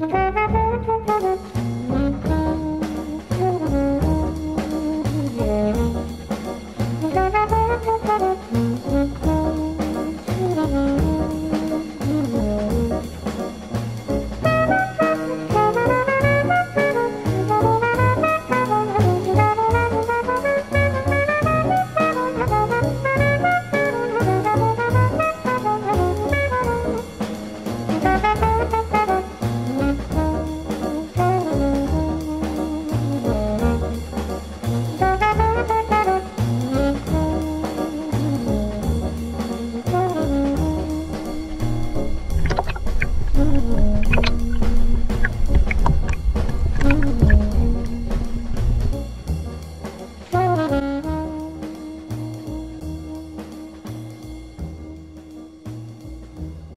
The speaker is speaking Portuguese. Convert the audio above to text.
Armstrong.